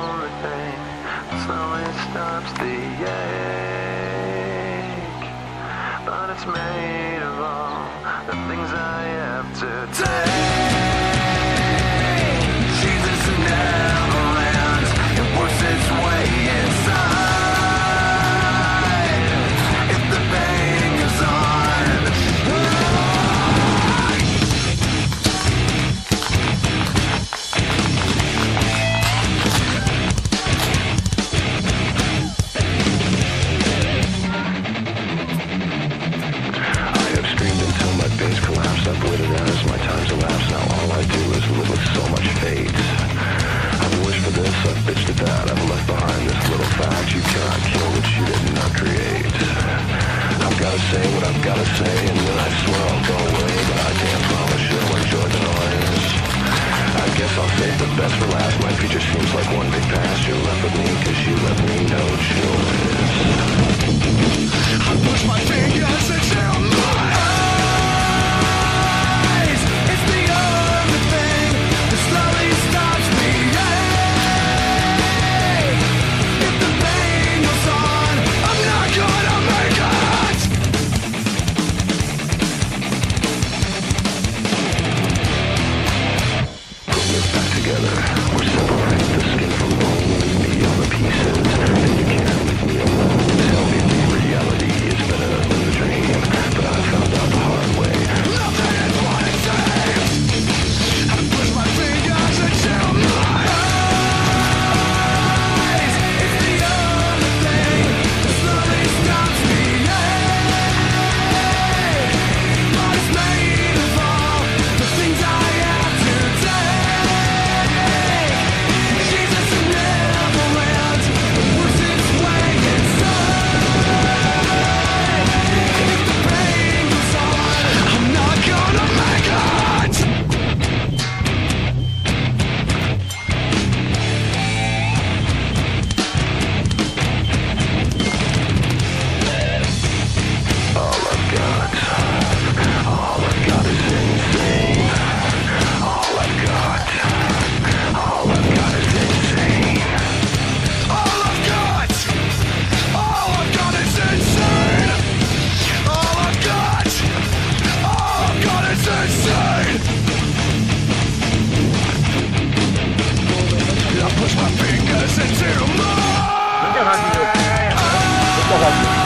hurricane, so it stops the ache. But it's made of all the things I have to do. gotta say what I've gotta say And then I swear I'll go away But I can't promise you'll enjoy the noise I guess I'll save the best for last. My future seems like one big past You left with me cause you left me no choice. together. We're separated. listen to my.